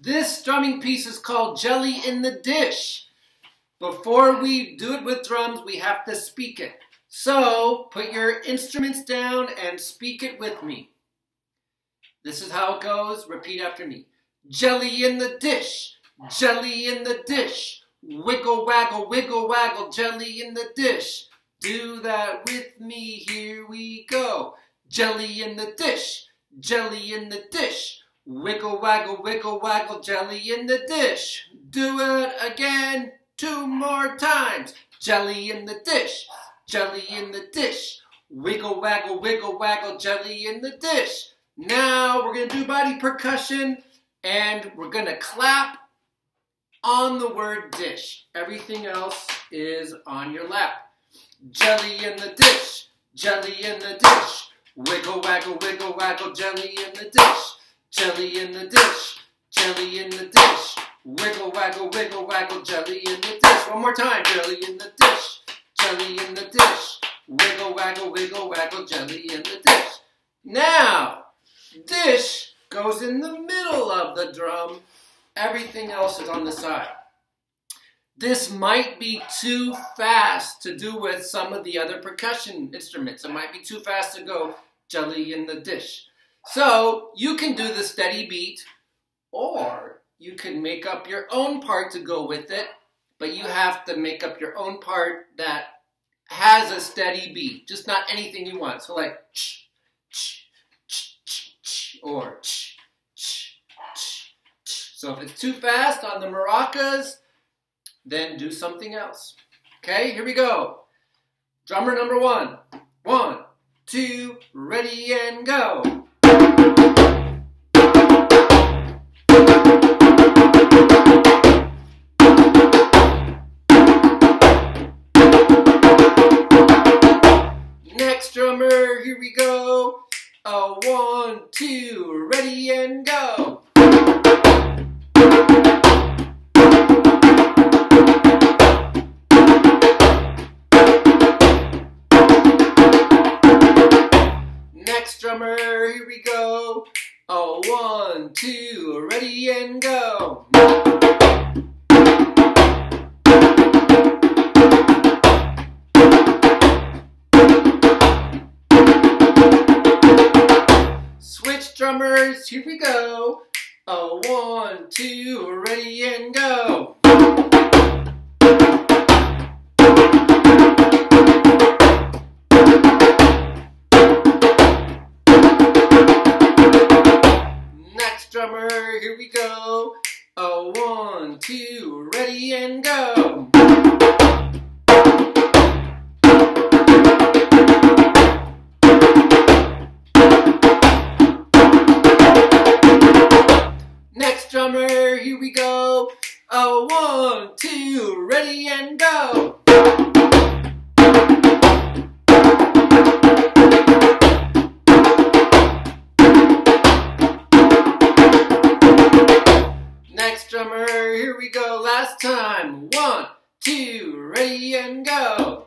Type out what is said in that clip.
This drumming piece is called Jelly in the Dish. Before we do it with drums, we have to speak it. So put your instruments down and speak it with me. This is how it goes. Repeat after me. Jelly in the dish, jelly in the dish. Wiggle, waggle, wiggle, waggle, jelly in the dish. Do that with me, here we go. Jelly in the dish, jelly in the dish. Wiggle, waggle, wiggle, waggle, jelly in the dish. Do it again, two more times. Jelly in the dish, jelly in the dish. Wiggle, waggle, wiggle, waggle, jelly in the dish. Now we're going to do body percussion and we're going to clap on the word dish. Everything else is on your lap. Jelly in the dish, jelly in the dish. Wiggle, waggle, wiggle, waggle, jelly in the dish. Jelly in the dish, jelly in the dish. Wiggle, waggle, wiggle, waggle, jelly in the dish. One more time, jelly in the dish, jelly in the dish. Wiggle, waggle, wiggle, waggle, jelly in the dish. Now, dish goes in the middle of the drum. Everything else is on the side. This might be too fast to do with some of the other percussion instruments. It might be too fast to go jelly in the dish. So you can do the steady beat or you can make up your own part to go with it, but you have to make up your own part that has a steady beat, just not anything you want. So like ch, ch, ch, ch, ch, or ch, ch, ch, ch. So if it's too fast on the maracas, then do something else. Okay, here we go. Drummer number one. One, two, ready and go. Next drummer, here we go. A one, two, ready and go. Next drummer, here we go. A one, two, ready and go. Switch drummers, here we go. A one, two, ready and go. Drummer, here we go. A one, two, ready and go. Last time. One, two, ready and go.